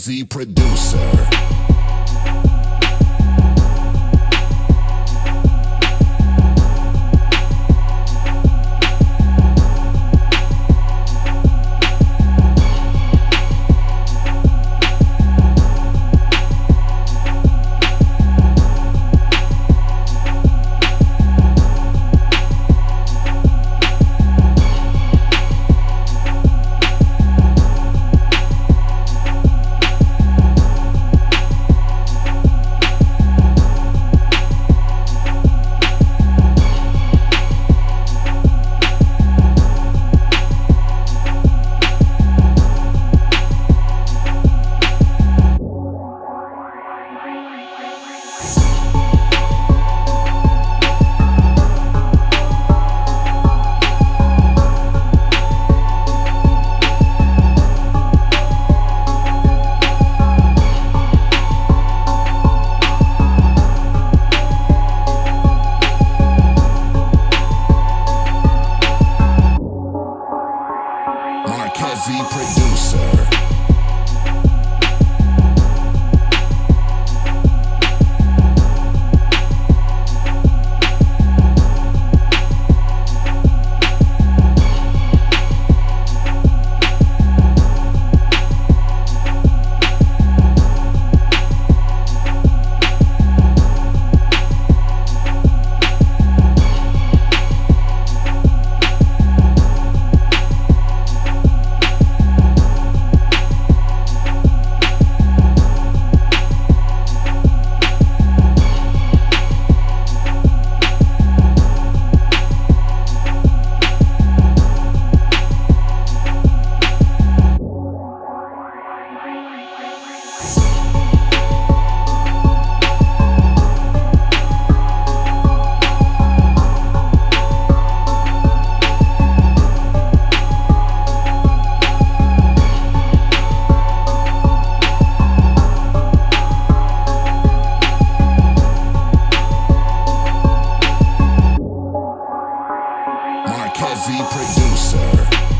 Drizzy producer. heavy producer. producer.